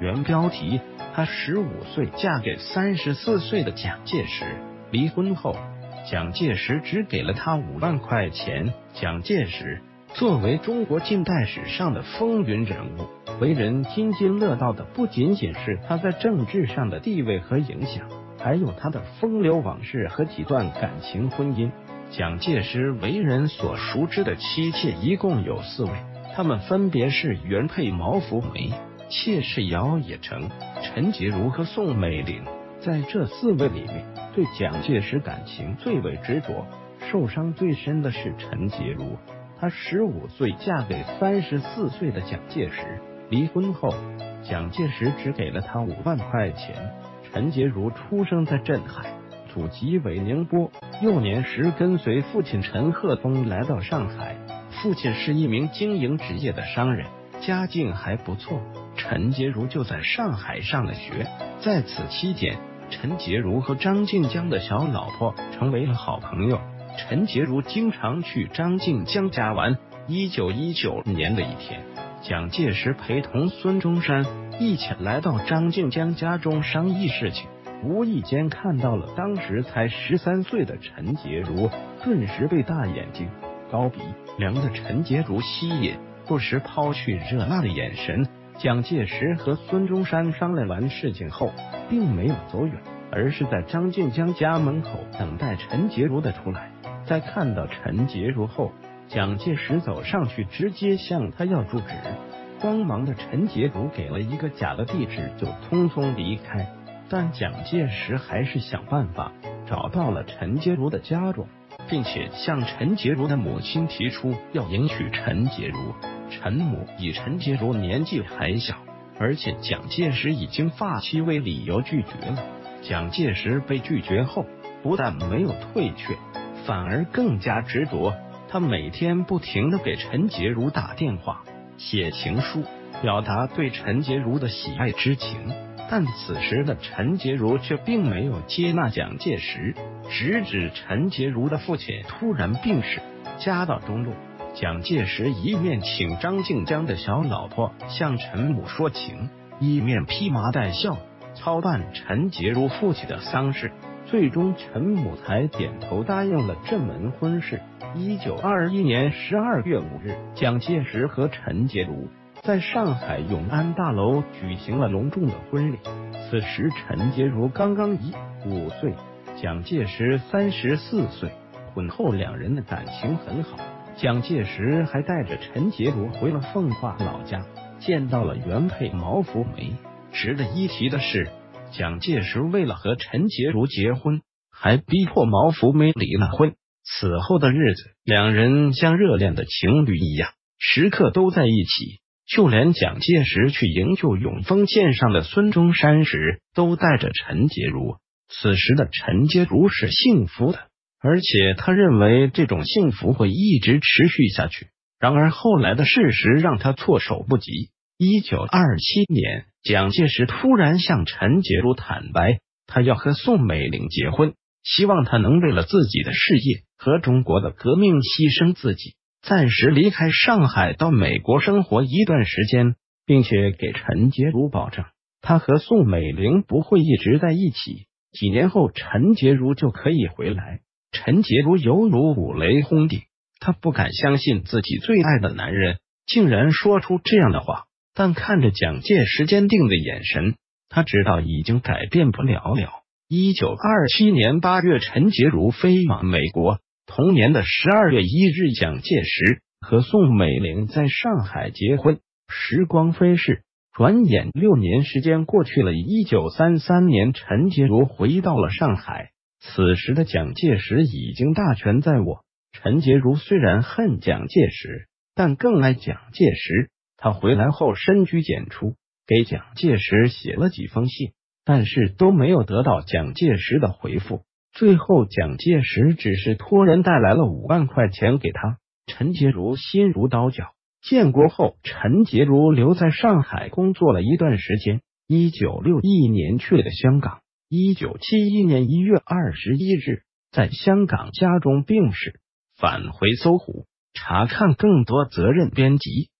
原标题：她十五岁嫁给三十四岁的蒋介石，离婚后，蒋介石只给了她五万块钱。蒋介石作为中国近代史上的风云人物，为人津津乐道的不仅仅是他在政治上的地位和影响，还有他的风流往事和几段感情婚姻。蒋介石为人所熟知的妻妾一共有四位，他们分别是原配毛福梅、谢世尧也成、陈洁如和宋美龄。在这四位里面，对蒋介石感情最为执着、受伤最深的是陈洁如。她十五岁嫁给三十四岁的蒋介石，离婚后，蒋介石只给了她五万块钱。陈洁如出生在镇海。祖籍为宁波，幼年时跟随父亲陈鹤东来到上海。父亲是一名经营职业的商人，家境还不错。陈洁如就在上海上了学。在此期间，陈洁如和张静江的小老婆成为了好朋友。陈洁如经常去张静江家玩。一九一九年的一天，蒋介石陪同孙中山一起来到张静江家中商议事情。无意间看到了当时才十三岁的陈洁如，顿时被大眼睛、高鼻梁的陈洁如吸引，不时抛去热辣的眼神。蒋介石和孙中山商量完事情后，并没有走远，而是在张静江家门口等待陈洁如的出来。在看到陈洁如后，蒋介石走上去，直接向他要住址。慌忙的陈洁如给了一个假的地址，就匆匆离开。但蒋介石还是想办法找到了陈洁如的家中，并且向陈洁如的母亲提出要迎娶陈洁如。陈母以陈洁如年纪还小，而且蒋介石已经发妻为理由拒绝了。蒋介石被拒绝后，不但没有退却，反而更加执着。他每天不停的给陈洁如打电话、写情书，表达对陈洁如的喜爱之情。但此时的陈洁如却并没有接纳蒋介石，直指陈洁如的父亲突然病逝。家道中落，蒋介石一面请张静江的小老婆向陈母说情，一面披麻戴孝操办陈洁如父亲的丧事。最终，陈母才点头答应了这门婚事。一九二一年十二月五日，蒋介石和陈洁如。在上海永安大楼举行了隆重的婚礼。此时陈洁如刚刚一五岁，蒋介石三十四岁。婚后两人的感情很好。蒋介石还带着陈洁如回了奉化老家，见到了原配毛福梅。值得一提的是，蒋介石为了和陈洁如结婚，还逼迫毛福梅离了婚。此后的日子，两人像热恋的情侣一样，时刻都在一起。就连蒋介石去营救永丰舰上的孙中山时，都带着陈洁如。此时的陈洁如是幸福的，而且他认为这种幸福会一直持续下去。然而后来的事实让他措手不及。一九二七年，蒋介石突然向陈洁如坦白，他要和宋美龄结婚，希望他能为了自己的事业和中国的革命牺牲自己。暂时离开上海，到美国生活一段时间，并且给陈洁如保证，他和宋美龄不会一直在一起。几年后，陈洁如就可以回来。陈洁如犹如五雷轰顶，他不敢相信自己最爱的男人竟然说出这样的话。但看着蒋介石坚定的眼神，他知道已经改变不了了。一九二七年八月，陈洁如飞往美国。同年的十二月一日，蒋介石和宋美龄在上海结婚。时光飞逝，转眼六年时间过去了。一九三三年，陈洁如回到了上海。此时的蒋介石已经大权在握。陈洁如虽然恨蒋介石，但更爱蒋介石。他回来后深居简出，给蒋介石写了几封信，但是都没有得到蒋介石的回复。最后，蒋介石只是托人带来了五万块钱给他。陈洁如心如刀绞。建国后，陈洁如留在上海工作了一段时间。一九六一年去了香港。一九七一年一月二十一日，在香港家中病逝，返回搜狐查看更多责任编辑。